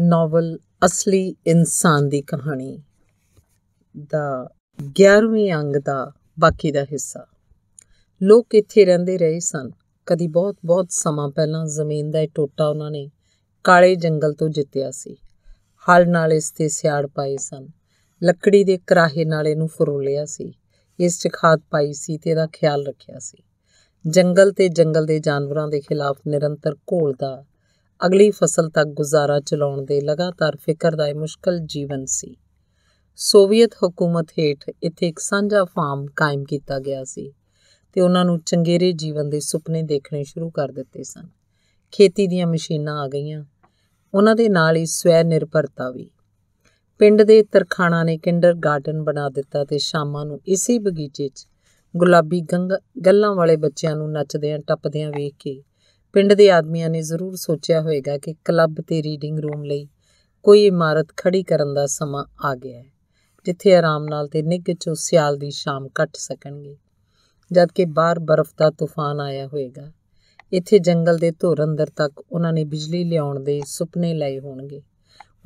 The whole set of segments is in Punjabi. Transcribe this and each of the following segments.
ਨਾਵਲ ਅਸਲੀ ਇਨਸਾਨ ਦੀ ਕਹਾਣੀ ਦਾ 11ਵੇਂ ਅੰਗ ਦਾ ਬਾਕੀ ਦਾ ਹਿੱਸਾ। ਲੋਕ ਇੱਥੇ ਰਹਿੰਦੇ ਰਹੇ ਸਨ। ਕਦੀ ਬਹੁਤ ਬਹੁਤ ਸਮਾਂ ਪਹਿਲਾਂ ਜ਼ਮੀਨ ਦਾ ਇਹ ਟੋਟਾ ਉਹਨਾਂ ਨੇ ਕਾਲੇ ਜੰਗਲ ਤੋਂ ਜਿੱਤਿਆ ਸੀ। ਹਲ ਨਾਲ ਇਸ ਤੇ ਸਿਆੜ ਪਾਏ ਸਨ। ਲੱਕੜੀ ਦੇ ਕਰਾਹੇ ਨਾਲ ਇਹਨੂੰ ਫਰੋਲਿਆ ਸੀ। ਇਸ 'ਚ ਖਾਦ ਪਾਈ ਸੀ ਤੇ ਇਹਦਾ ਖਿਆਲ ਰੱਖਿਆ ਸੀ। ਜੰਗਲ ਤੇ ਜੰਗਲ ਦੇ ਜਾਨਵਰਾਂ ਦੇ ਖਿਲਾਫ ਨਿਰੰਤਰ ਘੋਲ ਦਾ ਅਗਲੀ ਫਸਲ ਤੱਕ ਗੁਜ਼ਾਰਾ ਚਲਾਉਣ ਦੇ ਲਗਾਤਾਰ ਫਿਕਰ ਦਾ ਇਹ ਮੁਸ਼ਕਲ ਜੀਵਨ ਸੀ। ਸੋਵੀਅਤ ਹਕੂਮਤ ਹੇਠ ਇੱਥੇ ਇੱਕ ਸਾਂਝਾ ਫਾਰਮ ਕਾਇਮ ਕੀਤਾ ਗਿਆ ਸੀ ਤੇ ਉਹਨਾਂ ਨੂੰ ਚੰਗੇਰੇ ਜੀਵਨ ਦੇ ਸੁਪਨੇ ਦੇਖਣੇ ਸ਼ੁਰੂ ਕਰ ਦਿੱਤੇ ਸਨ। ਖੇਤੀ ਦੀਆਂ ਮਸ਼ੀਨਾਂ ਆ ਗਈਆਂ, ਉਹਨਾਂ ਦੇ ਨਾਲ ਹੀ ਸਵੈ ਨਿਰਭਰਤਾ ਵੀ। ਪਿੰਡ ਦੇ ਤਰਖਾਣਾ ਨੇ ਕਿੰਡਰ ਗਾਰਡਨ ਬਣਾ ਦਿੱਤਾ ਤੇ ਸ਼ਾਮਾਂ ਨੂੰ ਇਸੇ ਬਗੀਚੇ 'ਚ ਗੁਲਾਬੀ ਗੱਲਾਂ ਵਾਲੇ ਬੱਚਿਆਂ ਨੂੰ ਨੱਚਦਿਆਂ ਟੱਪਦਿਆਂ ਵੇਖ ਕੇ ਪਿੰਡ ਦੇ ਆਦਮੀਆਂ ਨੇ ਜ਼ਰੂਰ ਸੋਚਿਆ ਹੋਵੇਗਾ ਕਿ ਕਲੱਬ ਤੇ ਰੀਡਿੰਗ ਰੂਮ ਲਈ ਕੋਈ ਇਮਾਰਤ ਖੜੀ ਕਰਨ ਦਾ ਸਮਾਂ ਆ ਗਿਆ ਹੈ, ਜਿੱਥੇ ਆਰਾਮ ਨਾਲ ਤੇ ਨਿੱਘ ਚੋਂ ਸਿਆਲ ਦੀ ਸ਼ਾਮ ਕੱਟ ਸਕਣਗੇ। ਜਦ ਕਿ ਬਾਹਰ ਬਰਫ਼ ਦਾ ਤੂਫਾਨ ਆਇਆ ਹੋਵੇਗਾ, ਇੱਥੇ ਜੰਗਲ ਦੇ ਧੁਰ ਅੰਦਰ ਤੱਕ ਉਹਨਾਂ ਨੇ ਬਿਜਲੀ ਲਿਆਉਣ ਦੇ ਸੁਪਨੇ ਲਏ ਹੋਣਗੇ।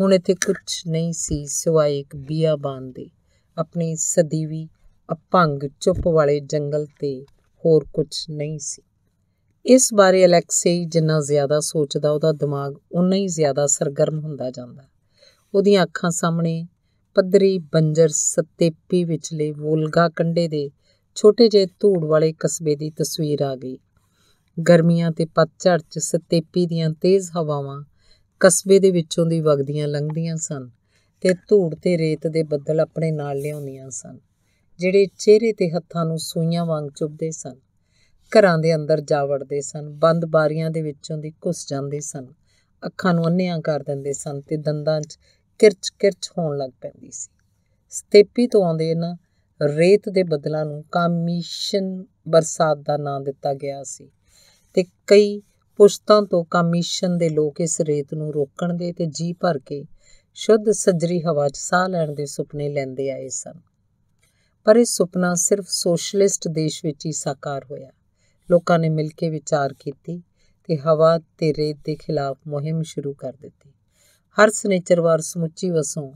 ਹੁਣ ਇੱਥੇ ਕੁਝ ਨਹੀਂ ਸੀ ਸਿਵਾਏ ਇੱਕ ਬੀਆਬਾਨ ਦੇ ਆਪਣੀ ਸਦੀਵੀ ਅਪੰਗ ਚੁੱਪ ਵਾਲੇ ਜੰਗਲ ਤੇ ਹੋਰ ਕੁਝ ਨਹੀਂ ਸੀ। ਇਸ ਬਾਰੇ ਅਲੈਕਸੀ ਜਿੰਨਾ ਜ਼ਿਆਦਾ ਸੋਚਦਾ, ਉਹਦਾ ਦਿਮਾਗ ਉਨਾ ਹੀ ਜ਼ਿਆਦਾ ਸਰਗਰਮ ਹੁੰਦਾ ਜਾਂਦਾ। ਉਹਦੀਆਂ ਅੱਖਾਂ ਸਾਹਮਣੇ ਪੱਧਰੀ ਬੰਜਰ ਸਤੇਪੀ ਵਿਚਲੇ ਵੋਲਗਾ ਕੰਢੇ ਦੇ ਛੋਟੇ ਜਿਹੇ ਧੂੜ ਵਾਲੇ ਕਸਬੇ ਦੀ ਤਸਵੀਰ ਆ ਗਈ। ਗਰਮੀਆਂ ਤੇ ਪਤਝੜ 'ਚ ਸਤੇਪੀ ਦੀਆਂ ਤੇਜ਼ ਹਵਾਵਾਂ ਕਸਬੇ ਦੇ ਵਿੱਚੋਂ ਦੀ ਵਗਦੀਆਂ ਲੰਘਦੀਆਂ ਸਨ ਤੇ ਧੂੜ ਤੇ ਰੇਤ ਦੇ ਬੱਦਲ ਆਪਣੇ ਨਾਲ ਲਿਆਉਂਦੀਆਂ ਸਨ, ਜਿਹੜੇ ਚਿਹਰੇ ਤੇ ਹੱਥਾਂ ਨੂੰ ਸੂਈਆਂ ਵਾਂਗ ਚੁੱਭਦੇ ਸਨ। ਘਰਾਂ ਦੇ ਅੰਦਰ ਜਾ ਵੜਦੇ ਸਨ, ਬੰਦ ਬਾਰੀਆਂ ਦੇ ਵਿੱਚੋਂ ਦੀ ਘੁਸ ਜਾਂਦੇ ਸਨ, ਅੱਖਾਂ ਨੂੰ ਅੰਨ੍ਹਿਆਂ ਕਰ ਦਿੰਦੇ ਸਨ ਤੇ ਦੰਦਾਂ 'ਚ ਕਿਰਚ ਕਿਰਚ ਹੋਣ ਲੱਗ ਪੈਂਦੀ ਸੀ। ਸਤੇਪੀ ਤੋਂ ਆਉਂਦੇ ਇਹਨਾਂ ਰੇਤ ਦੇ ਬਦਲਾਂ ਨੂੰ ਕਾਮਿਸ਼ਨ ਬਰਸਾਤ ਦਾ ਨਾਂ ਦਿੱਤਾ ਗਿਆ ਸੀ ਤੇ ਕਈ ਪੁਸ਼ਤਾਂ ਤੋਂ ਕਾਮਿਸ਼ਨ ਦੇ ਲੋਕ ਇਸ ਰੇਤ ਨੂੰ ਰੋਕਣ ਦੇ ਤੇ ਜੀ ਭਰ ਕੇ ਸ਼ੁੱਧ ਸੱਜਰੀ ਹਵਾ 'ਚ ਸਾਹ ਲੈਣ ਦੇ ਸੁਪਨੇ ਲੈਂਦੇ ਆਏ ਸਨ। ਪਰ ਇਹ ਸੁਪਨਾ ਸਿਰਫ ਸੋਸ਼ਲਿਸਟ ਦੇਸ਼ ਵਿੱਚ ਹੀ ਸਾਕਾਰ ਹੋਇਆ। ਲੋਕਾਂ ਨੇ ਮਿਲ ਕੇ ਵਿਚਾਰ ਕੀਤੀ ਤੇ ਹਵਾ ਤੇ ਰੇਤ ਦੇ ਖਿਲਾਫ ਮੁਹਿੰਮ ਸ਼ੁਰੂ ਕਰ ਦਿੱਤੀ। ਹਰ ਸਨੇਚਰਵਾਰ ਸਮੁੱਚੀ ਵਸੋਂ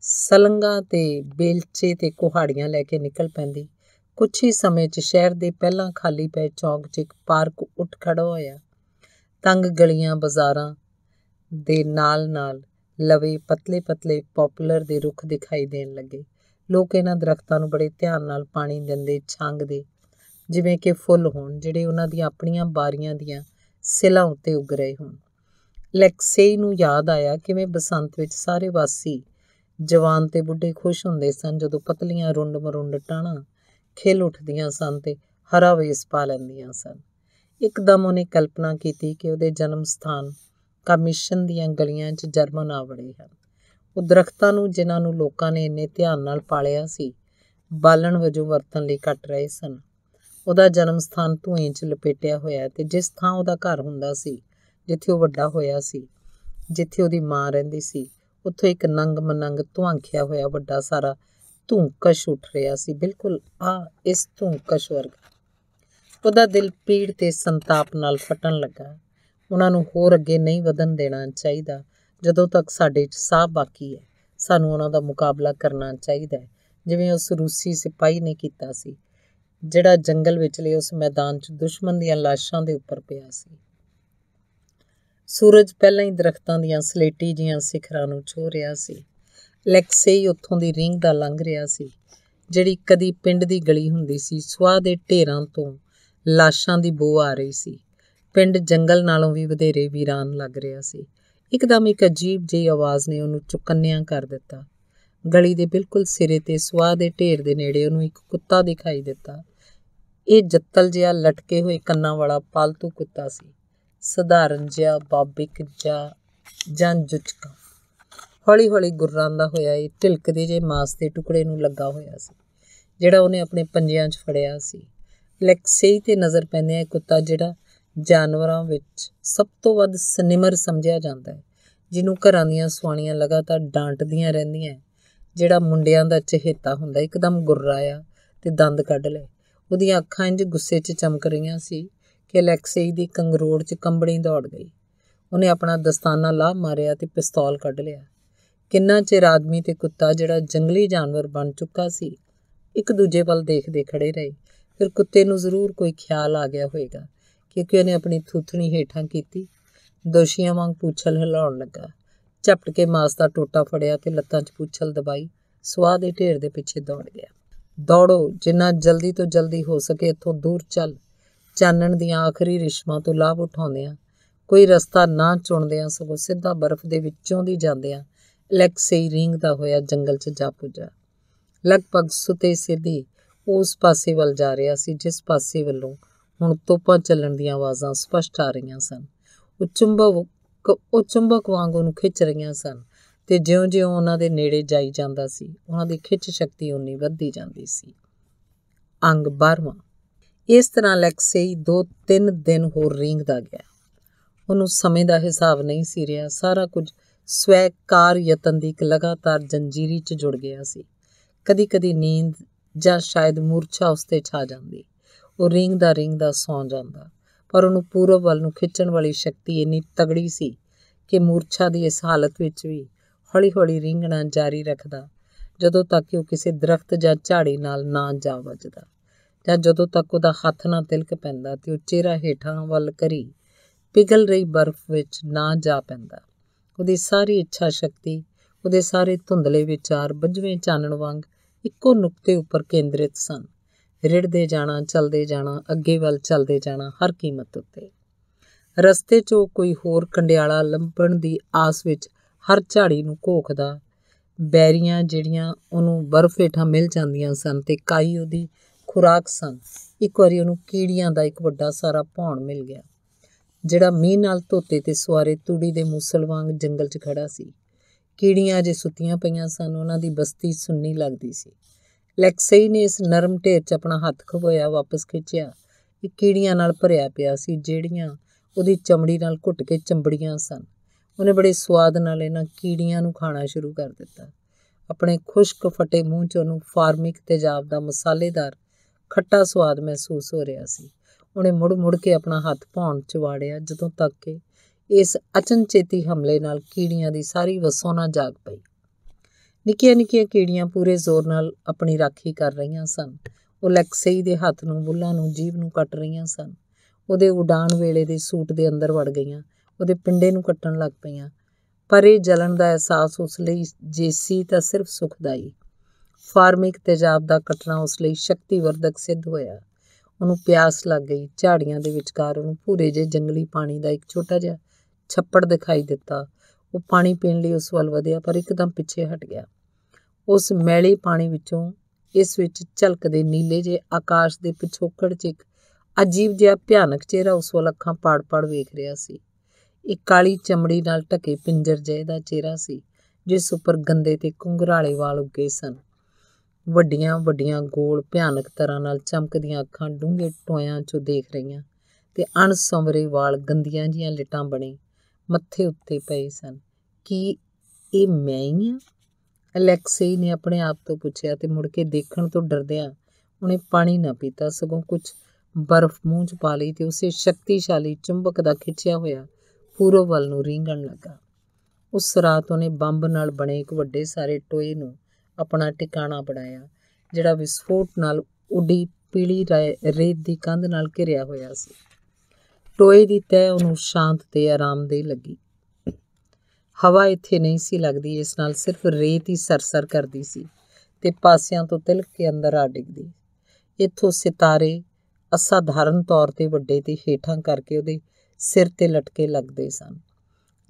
ਸਲੰਗਾ ਤੇ ਬੇਲਚੇ ਤੇ ਕੁਹਾੜੀਆਂ ਲੈ ਕੇ ਨਿਕਲ ਪੈਂਦੀ। ਕੁਝ ਹੀ ਸਮੇਂ 'ਚ ਸ਼ਹਿਰ ਦੇ ਪਹਿਲਾਂ ਖਾਲੀ ਪਏ ਚੌਂਕ 'ਚ ਇੱਕ ਪਾਰਕ ਉੱਠ ਖੜਾ ਹੋਇਆ। ਤੰਗ ਗਲੀਆਂ ਬਾਜ਼ਾਰਾਂ ਦੇ ਨਾਲ-ਨਾਲ ਲਵੇ ਪਤਲੇ-ਪਤਲੇ ਪਪੂਲਰ ਦੇ ਰੁੱਖ ਦਿਖਾਈ ਦੇਣ ਲੱਗੇ। ਲੋਕ ਇਹਨਾਂ ਦਰਖਤਾਂ ਨੂੰ ਬੜੇ ਧਿਆਨ ਨਾਲ ਪਾਣੀ ਦਿੰਦੇ, ਛਾਂਗਦੇ ਜਿਵੇਂ ਕਿ ਫੁੱਲ ਹੋਣ, ਜਿਹੜੇ ਉਹਨਾਂ ਦੀਆਂ ਆਪਣੀਆਂ ਬਾਰੀਆਂ ਦੀਆਂ ਸਿਲਾਂ ਉੱਤੇ ਉੱਗ ਰਹੇ ਹੋਣ। ਲੈਕਸੇਈ ਨੂੰ ਯਾਦ ਆਇਆ ਕਿਵੇਂ ਬਸੰਤ ਵਿੱਚ ਸਾਰੇ ਵਾਸੀ ਜਵਾਨ ਤੇ ਬੁੱਢੇ ਖੁਸ਼ ਹੁੰਦੇ ਸਨ ਜਦੋਂ ਪਤਲੀਆਂ ਰੁੰਡ ਮਰੁੰਡ ਟਾਣਾ ਖਿਲ ਉੱਠਦੀਆਂ ਸਨ ਤੇ ਹਰਾ ਵੇਸ ਪਾ ਲੈਂਦੀਆਂ ਸਨ। ਇੱਕਦਮ ਉਹਨੇ ਕਲਪਨਾ ਕੀਤੀ ਕਿ ਉਹਦੇ ਜਨਮ ਸਥਾਨ ਕਮਿਸ਼ਨ ਦੀਆਂ ਗਲੀਆਂ 'ਚ ਜਰਮਨ ਆ ਵੜੇ ਹਨ। ਉਹ ਦਰਖਤਾਂ ਨੂੰ ਜਿਨ੍ਹਾਂ ਨੂੰ ਲੋਕਾਂ ਨੇ ਇੰਨੇ ਧਿਆਨ ਨਾਲ ਪਾਲਿਆ ਸੀ, ਬਾਲਣ ਵਜੋਂ ਵਰਤਣ ਲਈ ਕੱਟ ਰਹੇ ਸਨ। ਉਹਦਾ ਜਨਮ ਸਥਾਨ ਧੂਏ 'ਚ ਲਪੇਟਿਆ ਹੋਇਆ ਤੇ ਜਿਸ ਥਾਂ ਉਹਦਾ ਘਰ ਹੁੰਦਾ ਸੀ, ਜਿੱਥੇ ਉਹ ਵੱਡਾ ਹੋਇਆ ਸੀ, ਜਿੱਥੇ ਉਹਦੀ ਮਾਂ ਰਹਿੰਦੀ ਸੀ, ਉੱਥੇ ਇੱਕ ਨੰਗ ਮਨੰਗ ਧੁਆਂਖਿਆ ਹੋਇਆ ਵੱਡਾ ਸਾਰਾ ਧੂੰਕਸ਼ ਉੱਠ ਰਿਹਾ ਸੀ। ਬਿਲਕੁਲ, ਆ ਇਸ ਧੂੰਕਸ਼ ਵਰਗਾ। ਉਹਦਾ ਦਿਲ ਪੀੜ ਤੇ ਸੰਤਾਪ ਨਾਲ ਫਟਣ ਲੱਗਾ। ਉਹਨਾਂ ਨੂੰ ਹੋਰ ਅੱਗੇ ਨਹੀਂ ਵਧਣ ਦੇਣਾ ਚਾਹੀਦਾ। ਜਦੋਂ ਤੱਕ ਸਾਡੇ 'ਚ ਸਾਹ ਬਾਕੀ ਹੈ, ਸਾਨੂੰ ਉਹਨਾਂ ਦਾ ਮੁਕਾਬਲਾ ਕਰਨਾ ਚਾਹੀਦਾ ਹੈ। ਜਿਵੇਂ ਉਸ ਰੂਸੀ ਸਿਪਾਹੀ ਨੇ ਕੀਤਾ ਸੀ। ਜਿਹੜਾ ਜੰਗਲ ਵਿਚਲੇ ਉਸ ਮੈਦਾਨ 'ਚ ਦੁਸ਼ਮਣ ਦੀਆਂ ਲਾਸ਼ਾਂ ਦੇ ਉੱਪਰ ਪਿਆ ਸੀ। ਸੂਰਜ ਪਹਿਲਾਂ ਹੀ ਦਰਖਤਾਂ ਦੀਆਂ ਸਲੇਟੀ ਜੀਆਂ ਸਿਖਰਾਂ ਨੂੰ ਛੋ ਰਿਹਾ ਸੀ। ਲੈਕਸੇਈ ਉੱਥੋਂ ਦੀ ਰਿੰਗ ਦਾ ਲੰਘ ਰਿਹਾ ਸੀ, ਜਿਹੜੀ ਕਦੀ ਪਿੰਡ ਦੀ ਗਲੀ ਹੁੰਦੀ ਸੀ। ਸਵਾਹ ਦੇ ਢੇਰਾਂ ਤੋਂ ਲਾਸ਼ਾਂ ਦੀ ਬੋ ਆ ਰਹੀ ਸੀ। ਪਿੰਡ ਜੰਗਲ ਨਾਲੋਂ ਵੀ ਵਧੇਰੇ ਵੀਰਾਨ ਲੱਗ ਰਿਹਾ ਸੀ। ਇੱਕਦਮ ਇੱਕ ਅਜੀਬ ਜਿਹੀ ਆਵਾਜ਼ ਨੇ ਉਹਨੂੰ ਚੁਕੰਨਿਆਂ ਕਰ ਦਿੱਤਾ। ਗਲੀ ਦੇ ਬਿਲਕੁਲ ਸਿਰੇ ਤੇ, ਸੁਆਹ ਦੇ ਢੇਰ ਦੇ ਨੇੜੇ ਉਹਨੂੰ ਇੱਕ ਕੁੱਤਾ ਦਿਖਾਈ ਦਿੱਤਾ। ਇਹ ਜੱਤਲ ਜਿਹਾ ਲਟਕੇ ਹੋਏ ਕੰਨਾਂ ਵਾਲਾ ਪਾਲਤੂ ਕੁੱਤਾ ਸੀ। ਸਧਾਰਨ ਜਿਹਾ, ਬਾਬਿਕ ਜਾਂ ਜਾਂ ਜੁਚਕਾ। ਹੌਲੀ ਹੌਲੀ ਗੁਰਰਾਂਦਾ ਹੋਇਆ ਇਹ ਢਿਲਕਦੇ ਜੇ ਮਾਸ ਦੇ ਟੁਕੜੇ ਨੂੰ ਲੱਗਾ ਹੋਇਆ ਸੀ, ਜਿਹੜਾ ਉਹਨੇ ਆਪਣੇ ਪੰਜਿਆਂ 'ਚ ਫੜਿਆ ਸੀ। ਲੈਕਸੇਈ ਤੇ ਨਜ਼ਰ ਪੈਂਦਿਆਂ ਇਹ ਕੁੱਤਾ ਜਿਹੜਾ ਜਾਨਵਰਾਂ ਵਿੱਚ ਸਭ ਤੋਂ ਵੱਧ ਸਨਿਮਰ ਸਮਝਿਆ ਜਾਂਦਾ ਹੈ, ਜਿਹਨੂੰ ਘਰਾਂ ਦੀਆਂ ਸੁਆਣੀਆਂ ਲਗਾਤਾਰ ਡਾਂਟਦੀਆਂ ਰਹਿੰਦੀਆਂ ਜਿਹੜਾ ਮੁੰਡਿਆਂ ਦਾ ਚਹੇਤਾ ਹੁੰਦਾ, ਇੱਕਦਮ ਗੁਰਰਾਇਆ ਤੇ ਦੰਦ ਕੱਢ ਲਏ। ਉਹਦੀਆਂ ਅੱਖਾਂ ਇੰਜ ਗੁੱਸੇ 'ਚ ਚਮਕ ਰਹੀਆਂ ਸੀ ਕਿ ਅਲੈਕਸੀ ਦੀ ਕੰਗਰੋੜ 'ਚ ਕੰਬਣੀ ਦੌੜ ਗਈ। ਉਹਨੇ ਆਪਣਾ ਦਸਤਾਨਾ ਲਾਹ ਮਾਰਿਆ ਤੇ ਪਿਸਤੌਲ ਕੱਢ ਲਿਆ। ਕਿੰਨਾ ਚਿਰ ਆਦਮੀ ਤੇ ਕੁੱਤਾ ਜਿਹੜਾ ਜੰਗਲੀ ਜਾਨਵਰ ਬਣ ਚੁੱਕਾ ਸੀ, ਇੱਕ ਦੂਜੇ ਵੱਲ ਦੇਖਦੇ ਖੜੇ ਰਹੇ। ਫਿਰ ਕੁੱਤੇ ਨੂੰ ਜ਼ਰੂਰ ਕੋਈ ਖਿਆਲ ਆ ਗਿਆ ਹੋਵੇਗਾ, ਕਿਉਂਕਿ ਉਹਨੇ ਆਪਣੀ ਥੂਥਣੀ ਹੇਠਾਂ ਕੀਤੀ। ਦੋਸ਼ੀਆਂ ਵਾਂਗ ਪੂਛਲ ਹਿਲਾਉਣ ਲੱਗਾ। ਝਪਟ ਕੇ ਮਾਸ ਦਾ ਟੋਟਾ ਫੜਿਆ ਤੇ ਲੱਤਾਂ 'ਚ ਪੁੱਛਲ ਦਬਾਈ ਸਵਾਹ ਦੇ ਢੇਰ ਦੇ ਪਿੱਛੇ ਦੌੜ ਗਿਆ। ਦੌੜੋ, ਜਿੰਨਾ ਜਲਦੀ ਤੋਂ ਜਲਦੀ ਹੋ ਸਕੇ ਇੱਥੋਂ ਦੂਰ ਚੱਲ। ਚਾਨਣ ਦੀਆਂ ਆਖਰੀ ਰਿਸ਼ਮਾਂ ਤੋਂ ਲਾਭ ਉਠਾਉਂਦਿਆਂ, ਕੋਈ ਰਸਤਾ ਨਾ ਚੁਣਦਿਆਂ ਸਗੋਂ ਸਿੱਧਾ ਬਰਫ਼ ਦੇ ਵਿੱਚੋਂ ਦੀ ਜਾਂਦਿਆਂ ਲੈਕਸਈ ਰੀਂਗਦਾ ਹੋਇਆ ਜੰਗਲ 'ਚ ਜਾ ਪੁੱਜਾ। ਲਗਭਗ ਸੁਤੇ ਸਿੱਧੀ ਉਸ ਪਾਸੇ ਵੱਲ ਜਾ ਰਿਹਾ ਸੀ ਜਿਸ ਪਾਸੇ ਵੱਲੋਂ ਹੁਣ ਤੋਪਾਂ ਚੱਲਣ ਦੀਆਂ ਆਵਾਜ਼ਾਂ ਸਪਸ਼ਟ ਆ ਰਹੀਆਂ ਸਨ। ਉਹ ਚੁੰਬਕ ਉਹ ਚੁੰਬਕ ਵਾਂਗ ਉਹਨੂੰ ਖਿੱਚ ਰਹੀਆਂ ਸਨ ਤੇ ਜਿਉਂ-ਜਿਉਂ ਉਹਨਾਂ ਦੇ ਨੇੜੇ ਜਾਈ ਜਾਂਦਾ ਸੀ, ਉਹਨਾਂ ਦੀ ਖਿੱਚ ਸ਼ਕਤੀ ਉਨੀ ਵੱਧਦੀ ਜਾਂਦੀ ਸੀ। ਅੰਗ 12ਵਾਂ ਇਸ ਤਰ੍ਹਾਂ ਲੈਕਸਈ 2-3 ਦਿਨ ਹੋਰ ਰੀਂਗਦਾ ਗਿਆ। ਉਹਨੂੰ ਸਮੇਂ ਦਾ ਹਿਸਾਬ ਨਹੀਂ ਸੀ ਰਿਹਾ, ਸਾਰਾ ਕੁਝ ਸਵੈਕਾਰ ਯਤਨ ਦੀ ਇੱਕ ਲਗਾਤਾਰ ਜੰਜੀਰੀ 'ਚ ਜੁੜ ਗਿਆ ਸੀ। ਕਦੀ-ਕਦੀ ਨੀਂਦ ਜਾਂ ਸ਼ਾਇਦ ਮੂਰਛਾ ਉਸ ਤੇ ਛਾ ਜਾਂਦੀ। ਉਹ ਰਿੰਗਦਾ ਰਿੰਗਦਾ ਸੌਂ ਜਾਂਦਾ। ਪਰ ਉਹਨੂੰ ਪੂਰਬ ਵੱਲ ਨੂੰ ਖਿੱਚਣ ਵਾਲੀ ਸ਼ਕਤੀ ਇੰਨੀ ਤਗੜੀ ਸੀ ਕਿ ਮੂਰਛਾ ਦੀ ਇਸ ਹਾਲਤ ਵਿੱਚ ਵੀ ਹੌਲੀ-ਹੌਲੀ ਰਿੰਗਣਾ ਜਾਰੀ ਰੱਖਦਾ, ਜਦੋਂ ਤੱਕ ਕਿ ਉਹ ਕਿਸੇ ਦਰਖਤ ਜਾਂ ਝਾੜੀ ਨਾਲ ਨਾ ਜਾ ਵੱਜਦਾ, ਜਾਂ ਜਦੋਂ ਤੱਕ ਉਹਦਾ ਹੱਥ ਨਾ ਤਿਲਕ ਪੈਂਦਾ ਤੇ ਉਹ ਚਿਹਰਾ ਹੇਠਾਂ ਵੱਲ ਕਰੀ ਪਿਘਲ ਰਹੀ ਬਰਫ਼ ਵਿੱਚ ਨਾ ਜਾ ਪੈਂਦਾ। ਉਹਦੀ ਸਾਰੀ ਇੱਛਾ ਸ਼ਕਤੀ, ਉਹਦੇ ਸਾਰੇ ਧੁੰਦਲੇ ਵਿਚਾਰ ਬੱਝਵੇਂ ਚਾਨਣ ਵਾਂਗ ਇੱਕੋ ਨੁਕਤੇ ਉੱਪਰ ਕੇਂਦਰਿਤ ਸਨ। ਰਿੜਦੇ ਜਾਣਾ, ਚਲਦੇ ਜਾਣਾ, ਅੱਗੇ ਵੱਲ ਚਲਦੇ ਜਾਣਾ, ਹਰ ਕੀਮਤ ਉੱਤੇ। ਰਸਤੇ 'ਚੋਂ ਕੋਈ ਹੋਰ ਕੰਡਿਆਲਾ ਲੰਬਣ ਦੀ ਆਸ ਵਿੱਚ ਹਰ ਝਾੜੀ ਨੂੰ ਘੋਖਦਾ। ਬੈਰੀਆਂ ਜਿਹੜੀਆਂ ਉਹਨੂੰ ਬਰਫ਼ ਹੇਠਾਂ ਮਿਲ ਜਾਂਦੀਆਂ ਸਨ ਤੇ ਕਾਈ ਉਹਦੀ ਖੁਰਾਕ ਸਨ। ਇੱਕ ਵਾਰੀ ਉਹਨੂੰ ਕੀੜੀਆਂ ਦਾ ਇੱਕ ਵੱਡਾ ਸਾਰਾ ਭੌਣ ਮਿਲ ਗਿਆ, ਜਿਹੜਾ ਮੀਂਹ ਨਾਲ ਧੋਤੇ ਤੇ ਸਵਾਰੇ ਤੂੜੀ ਦੇ ਮੂਸਲ ਵਾਂਗ ਜੰਗਲ 'ਚ ਖੜਾ ਸੀ। ਕੀੜੀਆਂ ਜੇ ਸੁੱਤੀਆਂ ਪਈਆਂ ਸਨ, ਉਹਨਾਂ ਦੀ ਬਸਤੀ ਸੁੰਨੀ ਲੱਗਦੀ ਸੀ। ਲੈਕਸਈ ਨੇ ਇਸ ਨਰਮ ਢੇਰ 'ਚ ਆਪਣਾ ਹੱਥ ਖਵੋਇਆ ਵਾਪਸ ਖਿੱਚਿਆ। ਇਹ ਕੀੜੀਆਂ ਨਾਲ ਭਰਿਆ ਪਿਆ ਸੀ, ਜਿਹੜੀਆਂ ਉਹਦੀ ਚਮੜੀ ਨਾਲ ਘੁੱਟ ਕੇ ਚੰਬੜੀਆਂ ਸਨ। ਉਹਨੇ ਬੜੇ ਸਵਾਦ ਨਾਲ ਇਹਨਾਂ ਕੀੜੀਆਂ ਨੂੰ ਖਾਣਾ ਸ਼ੁਰੂ ਕਰ ਦਿੱਤਾ। ਆਪਣੇ ਖੁਸ਼ਕ ਫਟੇ ਮੂੰਹ 'ਚ ਉਹਨੂੰ ਫਾਰਮਿਕ ਤੇਜ਼ਾਬ ਦਾ ਮਸਾਲੇਦਾਰ, ਖੱਟਾ ਸਵਾਦ ਮਹਿਸੂਸ ਹੋ ਰਿਹਾ ਸੀ। ਉਹਨੇ ਮੁੜ-ਮੁੜ ਕੇ ਆਪਣਾ ਹੱਥ ਭੌਣ 'ਚ ਵਾੜਿਆ, ਜਦੋਂ ਤੱਕ ਕਿ ਇਸ ਅਚਨਚੇਤੀ ਹਮਲੇ ਨਾਲ ਕੀੜੀਆਂ ਦੀ ਸਾਰੀ ਵਸੋਂ ਨਾ ਜਾਗ ਪਈ। ਨਿੱਕੀਆਂ-ਨਿੱਕੀਆਂ ਕੀੜੀਆਂ ਪੂਰੇ ਜ਼ੋਰ ਨਾਲ ਆਪਣੀ ਰਾਖੀ ਕਰ ਰਹੀਆਂ ਸਨ। ਉਹ ਲੈਕਸਈ ਦੇ ਹੱਥ ਨੂੰ, ਬੁੱਲਾਂ ਨੂੰ, ਜੀਭ ਨੂੰ ਕੱਟ ਰਹੀਆਂ ਸਨ। ਉਹਦੇ ਉਡਾਨ ਵੇਲੇ ਦੇ ਸੂਟ ਦੇ ਅੰਦਰ ਵੜ ਗਈਆਂ, ਉਹਦੇ ਪਿੰਡੇ ਨੂੰ ਕੱਟਣ ਲੱਗ ਪਈਆਂ। ਪਰ ਇਹ ਜਲਣ ਦਾ ਅਹਿਸਾਸ ਉਸ ਲਈ ਜੇਸੀ ਤਾਂ ਸਿਰਫ ਸੁਖਦਾਈ। ਫਾਰਮਿਕ ਤੇਜ਼ਾਬ ਦਾ ਕੱਟਣਾ ਉਸ ਲਈ ਸ਼ਕਤੀਵਰਧਕ ਸਿੱਧ ਹੋਇਆ। ਉਹਨੂੰ ਪਿਆਸ ਲੱਗ ਗਈ। ਝਾੜੀਆਂ ਦੇ ਵਿਚਕਾਰ ਉਹਨੂੰ ਭੂਰੇ ਜੇ ਜੰਗਲੀ ਪਾਣੀ ਦਾ ਇੱਕ ਛੋਟਾ ਜਿਹਾ ਛੱਪੜ ਦਿਖਾਈ ਦਿੱਤਾ। ਉਹ ਪਾਣੀ ਪੀਣ ਲਈ ਉਸ ਵੱਲ ਵਧਿਆ, ਪਰ ਇੱਕਦਮ ਪਿੱਛੇ ਹਟ ਗਿਆ। ਉਸ ਮੈਲੇ ਪਾਣੀ ਵਿੱਚੋਂ, ਇਸ ਵਿੱਚ ਝਲਕਦੇ ਨੀਲੇ ਜੇ ਆਕਾਸ਼ ਦੇ ਪਿਛੋਕੜ 'ਚ ਇੱਕ ਅਜੀਬ ਜਿਹਾ ਭਿਆਨਕ ਚਿਹਰਾ ਉਸ ਵੱਲ ਅੱਖਾਂ ਪਾੜ-ਪਾੜ ਵੇਖ ਰਿਹਾ ਸੀ। ਇੱਕ ਕਾਲੀ ਚਮੜੀ ਨਾਲ ਢਕੇ ਪਿੰਜਰ ਜਿਹੇ ਦਾ ਚਿਹਰਾ ਸੀ, ਜਿਸ ਉੱਪਰ ਗੰਦੇ ਤੇ ਕੁੰਗਰਾਲੇ ਵਾਲ ਉੱਗੇ ਸਨ। ਵੱਡੀਆਂ ਵੱਡੀਆਂ ਗੋਲ ਭਿਆਨਕ ਤਰ੍ਹਾਂ ਨਾਲ ਚਮਕਦੀਆਂ ਅੱਖਾਂ ਡੂੰਘੇ ਟੋਇਆਂ 'ਚੋਂ ਦੇਖ ਰਹੀਆਂ ਤੇ ਅਣਸਮਰੇ ਵਾਲ ਗੰਦੀਆਂ ਜੀਆਂ ਲਿਟਾਂ ਬਣੇ ਮੱਥੇ ਉੱਤੇ ਪਏ ਸਨ। ਕੀ ਇਹ ਮੈਂ ਹੀ ਹਾਂ ਅਲੈਕਸੀ ਨੇ ਆਪਣੇ ਆਪ ਤੋਂ ਪੁੱਛਿਆ ਤੇ ਮੁੜ ਕੇ ਦੇਖਣ ਤੋਂ ਡਰਦਿਆਂ ਉਹਨੇ ਪਾਣੀ ਨਾ ਪੀਤਾ, ਸਗੋਂ ਕੁਝ ਬਰਫ਼ ਮੂੰਹ 'ਚ ਪਾ ਲਈ ਤੇ ਉਸੇ ਸ਼ਕਤੀਸ਼ਾਲੀ ਚੁੰਬਕ ਦਾ ਖਿੱਚਿਆ ਹੋਇਆ ਪੂਰਬ ਵੱਲ ਨੂੰ ਰਿੰਗਣ ਲੱਗਾ। ਉਸ ਰਾਤ ਉਹਨੇ ਬੰਬ ਨਾਲ ਬਣੇ ਇੱਕ ਵੱਡੇ ਸਾਰੇ ਟੋਏ ਨੂੰ ਆਪਣਾ ਟਿਕਾਣਾ ਬਣਾਇਆ, ਜਿਹੜਾ ਵਿਸਫੋਟ ਨਾਲ ਉੱਡੀ ਪੀਲੀ ਰੇਤ ਦੀ ਕੰਧ ਨਾਲ ਘਿਰਿਆ ਹੋਇਆ ਸੀ। ਟੋਏ ਦੀ ਤਹਿ ਉਹਨੂੰ ਸ਼ਾਂਤ ਤੇ ਆਰਾਮਦੇਹ ਲੱਗੀ। ਹਵਾ ਇੱਥੇ ਨਹੀਂ ਸੀ ਲੱਗਦੀ, ਇਸ ਨਾਲ ਸਿਰਫ ਰੇਤ ਹੀ ਸਰਸਰ ਕਰਦੀ ਸੀ ਤੇ ਪਾਸਿਆਂ ਤੋਂ ਤਿਲਕ ਕੇ ਅੰਦਰ ਆ ਡਿੱਗਦੀ। ਇੱਥੋਂ ਸਿਤਾਰੇ ਅਸਾਧਾਰਨ ਤੌਰ ਤੇ ਵੱਡੇ ਤੇ ਹੇਠਾਂ ਕਰਕੇ ਉਹਦੇ ਸਿਰ ਤੇ ਲਟਕੇ ਲੱਗਦੇ ਸਨ।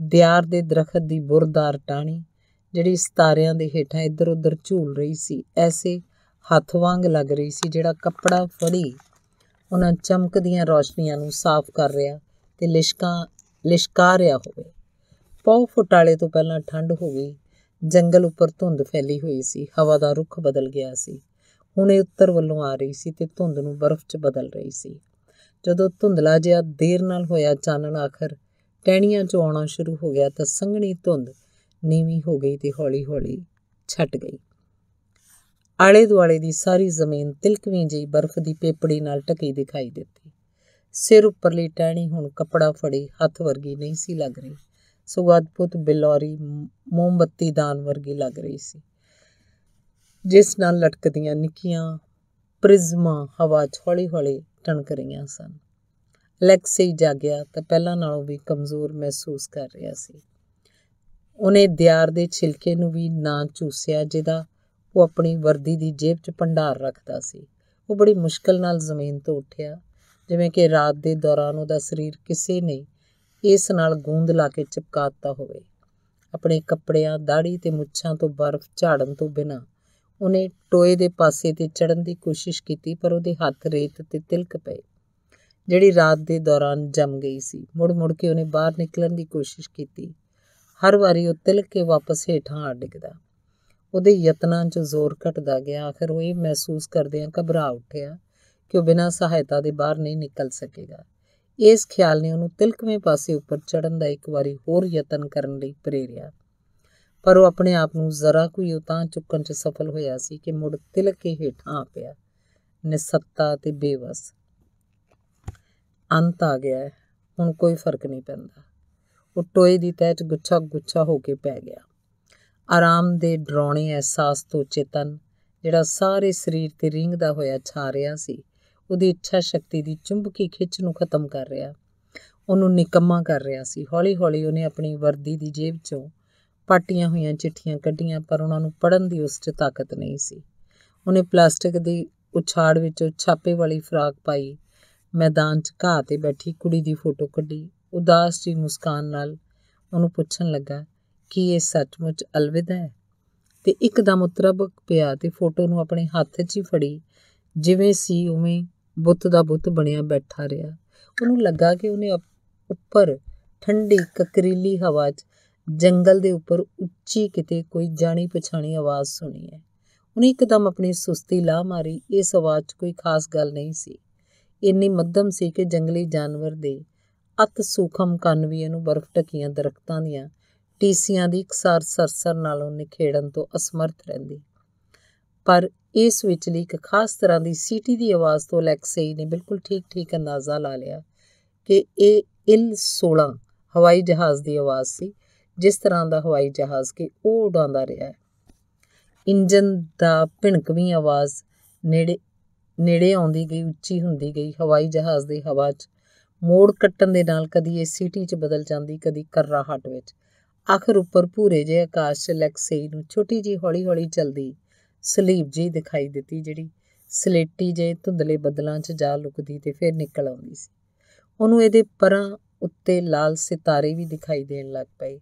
ਦਿਆਰ ਦੇ ਦਰਖਤ ਦੀ ਬੁਰਦਾਰ ਟਾਣੀ ਜਿਹੜੀ ਸਿਤਾਰਿਆਂ ਦੇ ਹੇਠਾਂ ਇੱਧਰ ਉੱਧਰ ਝੂਲ ਰਹੀ ਸੀ, ਐਸੇ ਹੱਥ ਵਾਂਗ ਲੱਗ ਰਹੀ ਸੀ ਜਿਹੜਾ ਕੱਪੜਾ ਫੜੀ ਉਹਨਾਂ ਚਮਕਦੀਆਂ ਰੌਸ਼ਨੀਆਂ ਨੂੰ ਸਾਫ਼ ਕਰ ਰਿਹਾ ਤੇ ਲਿਸ਼ਕਾਂ, ਲਿਸ਼ਕਾ ਰਿਹਾ ਹੋਵੇ। ਪੌ ਫੁਟਾਲੇ ਤੋਂ ਪਹਿਲਾਂ ਠੰਡ ਹੋ ਗਈ। ਜੰਗਲ ਉੱਪਰ ਧੁੰਦ ਫੈਲੀ ਹੋਈ ਸੀ। ਹਵਾ ਦਾ ਰੁਖ ਬਦਲ ਗਿਆ ਸੀ। ਹੁਣ ਇਹ ਉੱਤਰ ਵੱਲੋਂ ਆ ਰਹੀ ਸੀ ਤੇ ਧੁੰਦ ਨੂੰ ਬਰਫ਼ 'ਚ ਬਦਲ ਰਹੀ ਸੀ। ਜਦੋਂ ਧੁੰਦਲਾ ਜਿਹਾ ਦੇਰ ਨਾਲ ਹੋਇਆ ਚਾਨਣ ਆਖਰ, ਟਹਿਣੀਆਂ 'ਚ ਆਉਣਾ ਸ਼ੁਰੂ ਹੋ ਗਿਆ ਤਾਂ ਸੰਘਣੀ ਧੁੰਦ ਨੀਵੀਂ ਹੋ ਗਈ ਤੇ ਹੌਲੀ-ਹੌਲੀ ਛੱਟ ਗਈ। ਆਲੇ ਦੁਆਲੇ ਦੀ ਸਾਰੀ ਜ਼ਮੀਨ ਤਿਲਕਵੀਂ ਜਿਹੀ ਬਰਫ਼ ਦੀ ਪੇਪੜੀ ਨਾਲ ਢਕੀ ਦਿਖਾਈ ਦਿੱਤੀ। ਸਿਰ ਉੱਪਰਲੀ ਟਹਿਣੀ ਹੁਣ ਕੱਪੜਾ ਫੜੀ ਹੱਥ ਵਰਗੀ ਨਹੀਂ ਸੀ ਲੱਗ ਰਹੀ। ਸਗੋਂ ਅਦਭੁਤ ਬਿਲੋਰੀ ਮੋਮਬੱਤੀ ਦਾਨ ਵਰਗੀ ਲੱਗ ਰਹੀ ਸੀ। ਜਿਸ ਨਾਲ ਲਟਕਦੀਆਂ ਨਿੱਕੀਆਂ ਪ੍ਰਿਜ਼ਮਾਂ ਹਵਾ 'ਚ ਹੌਲੀ-ਹੌਲੀ ਟਣਕ ਰਹੀਆਂ ਸਨ। ਅਲੈਕਸੀ ਜਾਗਿਆ ਤਾਂ ਪਹਿਲਾਂ ਨਾਲੋਂ ਵੀ ਕਮਜ਼ੋਰ ਮਹਿਸੂਸ ਕਰ ਰਿਹਾ ਸੀ। ਉਹਨੇ ਦਿਆਰ ਦੇ ਛਿਲਕੇ ਨੂੰ ਵੀ ਨਾ ਚੂਸਿਆ, ਜਿਹਦਾ ਉਹ ਆਪਣੀ ਵਰਦੀ ਦੀ ਜੇਬ 'ਚ ਭੰਡਾਰ ਰੱਖਦਾ ਸੀ। ਉਹ ਬੜੀ ਮੁਸ਼ਕਲ ਨਾਲ ਜ਼ਮੀਨ ਤੋਂ ਉੱਠਿਆ, ਜਿਵੇਂ ਕਿ ਰਾਤ ਦੇ ਦੌਰਾਨ ਉਹਦਾ ਸਰੀਰ ਕਿਸੇ ਨੇ ਇਸ ਨਾਲ ਗੂੰਦ ਲਾ ਕੇ ਚਿਪਕਾ ਚਿਪਕਾਤਾ ਹੋਵੇ। ਆਪਣੇ ਕੱਪੜਿਆਂ ਦਾੜੀ ਤੇ ਮੁੱਛਾਂ ਤੋਂ ਬਰਫ਼ ਝਾੜਨ ਤੋਂ ਬਿਨਾਂ ਉਹਨੇ ਟੋਏ ਦੇ ਪਾਸੇ ਤੇ ਚੜਨ ਦੀ ਕੋਸ਼ਿਸ਼ ਕੀਤੀ, ਪਰ ਉਹਦੇ ਹੱਥ ਰੇਤ ਤੇ ਤਿਲਕ ਪਏ। ਜਿਹੜੀ ਰਾਤ ਦੇ ਦੌਰਾਨ ਜੰਮ ਗਈ ਸੀ ਮੁੜ ਮੁੜ ਕੇ ਉਹਨੇ ਬਾਹਰ ਨਿਕਲਣ ਦੀ ਕੋਸ਼ਿਸ਼ ਕੀਤੀ। ਹਰ ਵਾਰੀ ਉਹ ਤਿਲਕ ਕੇ ਵਾਪਸ ਹੇਠਾਂ ਆ ਡਿੱਗਦਾ। ਉਹਦੇ ਯਤਨਾਂ 'ਚ ਜ਼ੋਰ ਘਟਦਾ ਗਿਆ। ਆਖਰ ਉਹ ਇਹ ਮਹਿਸੂਸ ਕਰਦਿਆਂ ਘਬਰਾ ਉੱਠਿਆ ਕਿ ਉਹ ਬਿਨਾਂ ਸਹਾਇਤਾ ਦੇ ਬਾਹਰ ਨਹੀਂ ਨਿਕਲ ਸਕੇਗਾ। ਇਸ ਖਿਆਲ ਨੇ ਉਹਨੂੰ ਤਿਲਕਵੇਂ ਪਾਸੇ ਉੱਪਰ ਚੜਨ ਦਾ ਇੱਕ ਵਾਰੀ ਹੋਰ ਯਤਨ ਕਰਨ ਲਈ ਪ੍ਰੇਰਿਆ। ਪਰ ਉਹ ਆਪਣੇ ਆਪ ਨੂੰ ਜ਼ਰਾ ਕੋਈ ਉਤਾਂ ਚੁੱਕਣ 'ਚ ਸਫਲ ਹੋਇਆ ਸੀ ਕਿ ਮੁੜ ਤਿਲਕ ਕੇ ਹੇਠਾਂ ਆ ਪਿਆ। ਨਿਸੱਤਾ ਤੇ ਬੇਵਸ। ਅੰਤ ਆ ਗਿਆ ਹੁਣ ਕੋਈ ਫ਼ਰਕ ਨਹੀਂ ਪੈਂਦਾ। ਉਹ ਟੋਏ ਦੀ ਤਹਿ 'ਚ ਗੁੱਛਾ ਗੁੱਛਾ ਹੋ ਕੇ ਪੈ ਗਿਆ। ਆਰਾਮ ਦੇ ਡਰਾਉਣੇ ਅਹਿਸਾਸ ਤੋਂ ਚੇਤਨ, ਜਿਹੜਾ ਸਾਰੇ ਸਰੀਰ ਤੇ ਰਿੰਗਦਾ ਹੋਇਆ ਛਾ ਰਿਹਾ ਸੀ ਉਹਦੀ ਇੱਛਾ ਸ਼ਕਤੀ ਦੀ ਚੁੰਬਕੀ ਖਿੱਚ ਨੂੰ ਖਤਮ ਕਰ ਰਿਹਾ। ਉਹਨੂੰ ਨਿਕੰਮਾ ਕਰ ਰਿਹਾ ਸੀ। ਹੌਲੀ-ਹੌਲੀ ਉਹਨੇ ਆਪਣੀ ਵਰਦੀ ਦੀ ਜੇਬ 'ਚੋਂ ਪਾਟੀਆਂ ਹੋਈਆਂ ਚਿੱਠੀਆਂ ਕੱਢੀਆਂ, ਪਰ ਉਹਨਾਂ ਨੂੰ ਪੜਨ ਦੀ ਉਸ 'ਚ ਤਾਕਤ ਨਹੀਂ ਸੀ। ਉਹਨੇ ਪਲਾਸਟਿਕ ਦੀ ਉਛਾੜ ਵਿੱਚੋਂ ਛਾਪੇ ਵਾਲੀ ਫਰਾਕ ਪਾਈ, ਮੈਦਾਨ 'ਚ ਘਾਹ ਤੇ ਬੈਠੀ ਕੁੜੀ ਦੀ ਫੋਟੋ ਕੱਢੀ। ਉਦਾਸ ਜੀ ਮੁਸਕਾਨ ਨਾਲ ਉਹਨੂੰ ਪੁੱਛਣ ਲੱਗਾ, ਕਿ ਇਹ ਸੱਚਮੁੱਚ ਅਲਵਿਦਾ ਹੈ? ਤੇ ਇੱਕਦਮ ਉਤਰਬਕ ਪਿਆ ਤੇ ਫੋਟੋ ਨੂੰ ਆਪਣੇ ਹੱਥ 'ਚ ਹੀ ਫੜੀ। ਜਿਵੇਂ ਸੀ ਉਵੇਂ ਬੁੱਤ ਦਾ ਬੁੱਤ ਬਣਿਆ ਬੈਠਾ ਰਿਹਾ। ਉਹਨੂੰ ਲੱਗਾ ਕਿ ਉਹਨੇ ਉੱਪਰ ਠੰਡੀ ਕਕਰੀਲੀ ਹਵਾ 'ਚ ਜੰਗਲ ਦੇ ਉੱਪਰ ਉੱਚੀ ਕਿਤੇ ਕੋਈ ਜਾਣੀ ਪਛਾਣੀ ਆਵਾਜ਼ ਸੁਣੀ ਹੈ। ਉਹਨੇ ਇੱਕਦਮ ਆਪਣੀ ਸੁਸਤੀ ਲਾ ਮਾਰੀ। ਇਸ ਆਵਾਜ਼ 'ਚ ਕੋਈ ਖਾਸ ਗੱਲ ਨਹੀਂ ਸੀ। ਇੰਨੀ ਮੱਧਮ ਸੀ ਕਿ ਜੰਗਲੀ ਜਾਨਵਰ ਦੇ ਅਤ ਸੂਖਮ ਕੰਨ ਵੀ ਇਹਨੂੰ ਬਰਫ਼ ਢਕੀਆਂ ਦਰਖਤਾਂ ਦੀਆਂ ਟੀਸੀਆਂ ਦੀ ਇਕਸਾਰ ਸਰਸਰ ਨਾਲੋਂ ਨਿਖੇੜਨ ਤੋਂ ਅਸਮਰਥ ਰਹਿੰਦੀ। ਪਰ ਇਸ ਵਿਚਲੀ ਇੱਕ ਖਾਸ ਤਰ੍ਹਾਂ ਦੀ ਸੀਟੀ ਦੀ ਆਵਾਜ਼ ਤੋਂ ਲੈਕਸਈ ਨੇ ਬਿਲਕੁਲ ਠੀਕ-ਠੀਕ ਅੰਦਾਜ਼ਾ ਲਾ ਲਿਆ ਕਿ ਇਹ ਇਲ 16 ਹਵਾਈ ਜਹਾਜ਼ ਦੀ ਆਵਾਜ਼ ਸੀ, ਜਿਸ ਤਰ੍ਹਾਂ ਦਾ ਹਵਾਈ ਜਹਾਜ਼ ਕਿ ਉਹ ਉਡਾਉਂਦਾ ਰਿਹਾ ਹੈ। ਇੰਜਨ ਦਾ ਭਿਣਕਵੀਂ ਆਵਾਜ਼ ਨੇੜੇ ਨੇੜੇ ਆਉਂਦੀ ਗਈ, ਉੱਚੀ ਹੁੰਦੀ ਗਈ, ਹਵਾਈ ਜਹਾਜ਼ ਦੀ ਹਵਾ 'ਚ ਮੋੜ ਕੱਟਣ ਦੇ ਨਾਲ ਕਦੀ ਇਹ ਸਿਟੀ 'ਚ ਬਦਲ ਜਾਂਦੀ, ਕਦੀ ਕਰਰਾਹਟ ਵਿੱਚ। ਆਖਰ ਉੱਪਰ ਭੂਰੇ ਜਿਹੇ ਆਕਾਸ਼ 'ਚ ਲੈਕਸਈ ਨੂੰ ਛੋਟੀ ਜੀ ਹੌਲੀ-ਹੌਲੀ ਚਲਦੀ ਸਲੀਬ ਜੀ ਦਿਖਾਈ ਦਿੱਤੀ ਜਿਹੜੀ ਸਲੇਟੀ ਜੇ ਧੁੰਦਲੇ ਬੱਦਲਾਂ 'ਚ ਜਾ ਲੁਕਦੀ ਤੇ ਫਿਰ ਨਿਕਲ ਆਉਂਦੀ ਸੀ। ਉਹਨੂੰ ਇਹਦੇ ਪਰਾਂ ਉੱਤੇ ਲਾਲ ਸਿਤਾਰੇ ਵੀ ਦਿਖਾਈ ਦੇਣ ਲੱਗ ਪਏ।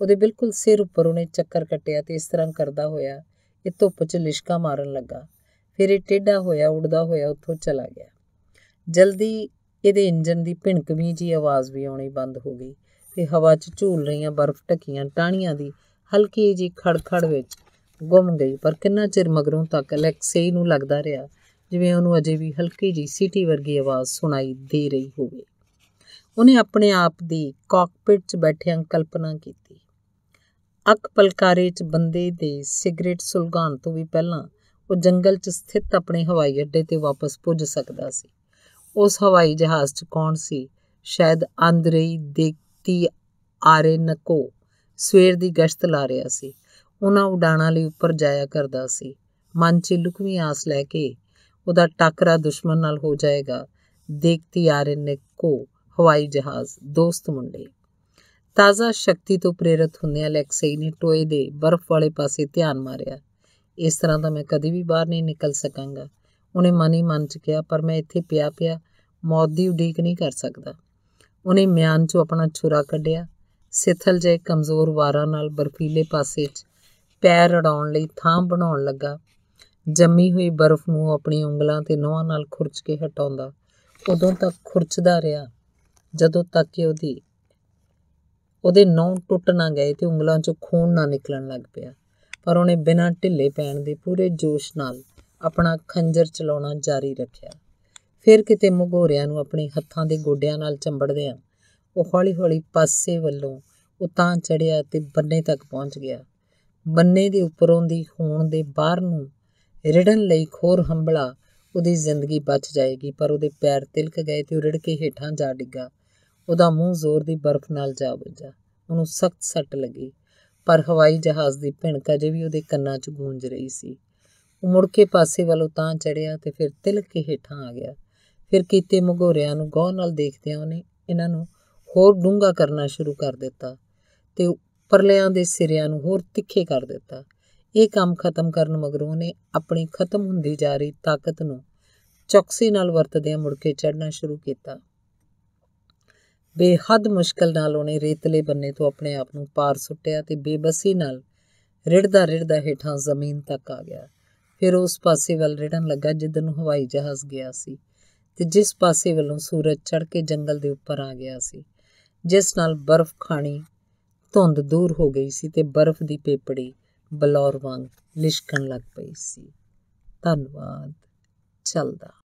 ਉਹਦੇ ਬਿਲਕੁਲ ਸਿਰ ਉੱਪਰ ਉਹਨੇ ਚੱਕਰ ਕੱਟਿਆ ਤੇ ਇਸ ਤਰ੍ਹਾਂ ਕਰਦਾ ਹੋਇਆ ਇਹ ਧੁੱਪ 'ਚ ਲਿਸ਼ਕਾ ਮਾਰਨ ਲੱਗਾ। ਫਿਰ ਇਹ ਟੇਢਾ ਹੋਇਆ, ਉੱਡਦਾ ਹੋਇਆ ਉੱਥੋਂ ਚਲਾ ਗਿਆ। ਜਲਦੀ ਇਹਦੇ ਇੰਜਨ ਦੀ ਭਿਣਕਵੀਂ ਜੀ ਆਵਾਜ਼ ਵੀ ਆਉਣੀ ਬੰਦ ਹੋ ਗਈ ਤੇ ਹਵਾ 'ਚ ਝੂਲ ਰਹੀਆਂ ਬਰਫ਼ ਢਕੀਆਂ, ਟਾਹਣੀਆਂ ਦੀ ਹਲਕੀ ਜੀ ਖੜਖੜ ਵਿੱਚ ਗੁੰਮ ਗਈ, ਪਰ ਕਿੰਨਾ ਚਿਰ ਮਗਰੋਂ ਤੱਕ ਅਲੈਕਸੇਈ ਨੂੰ ਲੱਗਦਾ ਰਿਹਾ, ਜਿਵੇਂ ਉਹਨੂੰ ਅਜੇ ਵੀ ਹਲਕੀ ਜੀ ਸੀਟੀ ਵਰਗੀ ਆਵਾਜ਼ ਸੁਣਾਈ ਦੇ ਰਹੀ ਹੋਵੇ। ਉਹਨੇ ਆਪਣੇ ਆਪ ਦੀ ਕਾਕਪਿਟ 'ਚ ਬੈਠਿਆਂ ਕਲਪਨਾ ਕੀਤੀ। ਅੱਖ ਪਲਕਾਰੇ 'ਚ ਬੰਦੇ ਦੇ ਸਿਗਰਟ ਸੁਲਗਾਉਣ ਤੋਂ ਵੀ ਪਹਿਲਾਂ ਉਹ ਜੰਗਲ 'ਚ ਸਥਿਤ ਆਪਣੇ ਹਵਾਈ ਅੱਡੇ ਤੇ ਵਾਪਸ ਪੁੱਜ ਸਕਦਾ ਸੀ। ਉਸ ਹਵਾਈ ਜਹਾਜ਼ 'ਚ ਕੌਣ ਸੀ? ਸ਼ਾਇਦ ਆਂਦਰੇਈ ਦੇਖਤੀ ਆਰੇਨਕੋ ਸਵੇਰ ਦੀ ਗਸ਼ਤ ਲਾ ਰਿਹਾ ਸੀ। ਉਹਨਾਂ ਉਡਾਣਾਂ ਲਈ ਉੱਪਰ ਜਾਇਆ ਕਰਦਾ ਸੀ। ਮਨ 'ਚ ਲੁਕਵੀਂ ਆਸ ਲੈ ਕੇ ਉਹਦਾ ਟੱਕਰਾ ਦੁਸ਼ਮਣ ਨਾਲ ਹੋ ਜਾਏਗਾ। ਦੇਖਤੀ ਆਰੇਨਕੋ ਹਵਾਈ ਜਹਾਜ਼, ਦੋਸਤ ਮੁੰਡੇ। ਤਾਜ਼ਾ ਸ਼ਕਤੀ ਤੋਂ ਪ੍ਰੇਰਿਤ ਹੁੰਦਿਆਂ ਅਲੈਕਸਈ ਨੇ ਟੋਏ ਦੇ ਬਰਫ਼ ਵਾਲੇ ਪਾਸੇ ਧਿਆਨ ਮਾਰਿਆ। ਇਸ ਤਰ੍ਹਾਂ ਦਾ ਮੈਂ ਕਦੇ ਵੀ ਬਾਹਰ ਨਹੀਂ ਨਿਕਲ ਸਕਾਂਗਾ। ਉਹਨੇ ਮਨ ਹੀ ਮਨ ਚ ਕਿਹਾ, ਪਰ ਮੈਂ ਇੱਥੇ ਪਿਆ ਪਿਆ ਮੌਤ ਦੀ ਉਡੀਕ ਨਹੀਂ ਕਰ ਸਕਦਾ। ਉਹਨੇ ਮਿਆਨ ਚੋਂ ਆਪਣਾ ਛੁਰਾ ਕੱਢਿਆ। ਸਿਥਲ ਜੇ ਕਮਜ਼ੋਰ ਵਾਰਾਂ ਨਾਲ ਬਰਫੀਲੇ ਪਾਸੇ 'ਚ ਪੈਰ ਰੜਾਉਣ ਲਈ ਥਾਂ ਬਣਾਉਣ ਲੱਗਾ। ਜੰਮੀ ਹੋਈ ਬਰਫ਼ ਨੂੰ ਆਪਣੀ ਉਂਗਲਾਂ ਤੇ ਨੋਹਾਂ ਨਾਲ ਖੁਰਚ ਕੇ ਹਟਾਉਂਦਾ। ਉਦੋਂ ਤੱਕ ਖੁਰਚਦਾ ਰਿਹਾ। ਜਦੋਂ ਤੱਕ ਕਿ ਉਹਦੀ, ਉਹਦੇ ਨਹੁੰ ਟੁੱਟ ਨਾ ਗਏ ਤੇ ਉਂਗਲਾਂ 'ਚੋਂ ਖੂਨ ਨਾ ਨਿਕਲਣ ਲੱਗ ਪਿਆ। ਪਰ ਉਹਨੇ ਬਿਨਾਂ ਢਿੱਲੇ ਪੈਣ ਦੇ ਪੂਰੇ ਜੋਸ਼ ਨਾਲ ਆਪਣਾ ਖੰਜਰ ਚਲਾਉਣਾ ਜਾਰੀ ਰੱਖਿਆ। ਫਿਰ ਕਿਤੇ ਮੁਗੋਰਿਆਂ ਨੂੰ ਆਪਣੇ ਹੱਥਾਂ ਦੇ ਗੋਡਿਆਂ ਨਾਲ ਚੰਬੜਦਿਆਂ ਉਹ ਹੌਲੀ-ਹੌਲੀ ਪਾਸੇ ਵੱਲੋਂ ਉਤਾਂ ਚੜਿਆ ਤੇ ਬੰਨੇ ਤੱਕ ਪਹੁੰਚ ਗਿਆ। ਬੰਨੇ ਦੇ ਉੱਪਰੋਂ ਦੀ ਹੋਣ ਦੇ ਬਾਹਰ ਨੂੰ ਰਿੜਨ ਲਈ ਖੋਰ ਹੰਬਲਾ ਉਹਦੀ ਜ਼ਿੰਦਗੀ ਬਚ ਜਾਏਗੀ, ਪਰ ਉਹਦੇ ਪੈਰ ਤਿਲਕ ਗਏ ਤੇ ਉਹ ਰਿੜ ਕੇ ਹੇਠਾਂ ਜਾ ਡਿੱਗਾ। ਉਹਦਾ ਮੂੰਹ ਜ਼ੋਰ ਦੀ ਬਰਫ਼ ਨਾਲ ਜਾ ਵੱਜਾ। ਉਹਨੂੰ ਸਖਤ ਸੱਟ ਲੱਗੀ, ਪਰ ਹਵਾਈ ਜਹਾਜ਼ ਦੀ ਭਿਣਕ ਅਜੇ ਵੀ ਉਹਦੇ ਕੰਨਾਂ 'ਚ ਗੂੰਜ ਰਹੀ ਸੀ। ਉਹ ਮੁੜ ਕੇ ਪਾਸੇ ਵੱਲੋਂ ਤਾਂ ਚੜਿਆ ਤੇ ਫਿਰ ਤਿਲਕ ਕੇ ਹੇਠਾਂ ਆ ਗਿਆ। ਫਿਰ ਕੀਤੇ ਮਗੋਰਿਆਂ ਨੂੰ ਗੌਰ ਨਾਲ ਦੇਖਦਿਆਂ ਉਹਨੇ ਇਹਨਾਂ ਨੂੰ ਹੋਰ ਡੂੰਘਾ ਕਰਨਾ ਸ਼ੁਰੂ ਕਰ ਦਿੱਤਾ ਤੇ ਪਰਲਿਆਂ ਦੇ ਸਿਰਿਆਂ ਨੂੰ ਹੋਰ ਤਿੱਖੇ ਕਰ ਦਿੱਤਾ। ਇਹ ਕੰਮ ਖਤਮ ਕਰਨ ਮਗਰੋਂ ਉਹਨੇ ਆਪਣੀ ਖਤਮ ਹੁੰਦੀ ਜਾ ਰਹੀ ਤਾਕਤ ਨੂੰ ਚੌਕਸੀ ਨਾਲ ਵਰਤਦਿਆਂ ਮੁੜ ਕੇ ਚੜਨਾ ਸ਼ੁਰੂ ਕੀਤਾ। ਬੇਹੱਦ ਮੁਸ਼ਕਲ ਨਾਲ ਉਹਨੇ ਰੇਤਲੇ ਬੰਨੇ ਤੋਂ ਆਪਣੇ ਆਪ ਨੂੰ ਪਾਰ ਸੁੱਟਿਆ ਤੇ ਬੇਬਸੀ ਨਾਲ ਰਿੜਦਾ ਰਿੜਦਾ ਹੇਠਾਂ ਜ਼ਮੀਨ ਤੱਕ ਆ ਗਿਆ। ਫਿਰ ਉਸ ਪਾਸੇ ਵੱਲ ਰਿੜਨ ਲੱਗਾ ਜਿੱਧਰ ਨੂੰ ਹਵਾਈ ਜਹਾਜ਼ ਗਿਆ ਸੀ ਤੇ ਜਿਸ ਪਾਸੇ ਵੱਲੋਂ ਸੂਰਜ ਚੜ ਕੇ ਜੰਗਲ ਦੇ ਉੱਪਰ ਆ ਗਿਆ ਸੀ। ਜਿਸ ਨਾਲ ਬਰਫ਼ ਖਾਣੀ ਧੁੰਦ ਦੂਰ ਹੋ ਗਈ ਸੀ ਤੇ ਬਰਫ਼ ਦੀ ਪੇਪੜੀ ਬਲੌਰ ਵਾਂਗ ਲਿਸ਼ਕਣ ਲੱਗ ਪਈ ਸੀ। ਧੰਨਵਾਦ। ਚੱਲਦਾ।